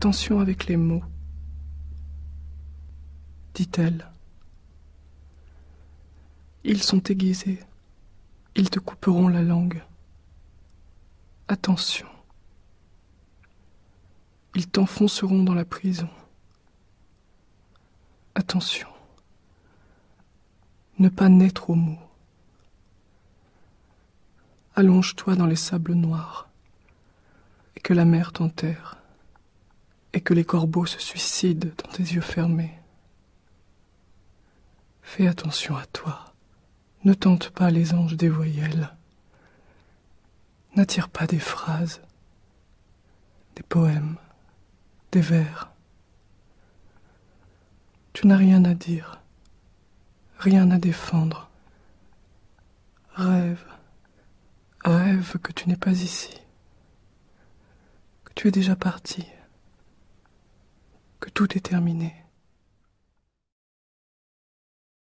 Attention avec les mots, dit-elle. Ils sont aiguisés, ils te couperont la langue. Attention, ils t'enfonceront dans la prison. Attention, ne pas naître au mot. Allonge-toi dans les sables noirs, et que la mer t'enterre, et que les corbeaux se suicident dans tes yeux fermés. Fais attention à toi. Ne tente pas les anges des voyelles. N'attire pas des phrases, des poèmes, des vers. Tu n'as rien à dire, rien à défendre. Rêve, rêve que tu n'es pas ici, que tu es déjà parti, tout est terminé.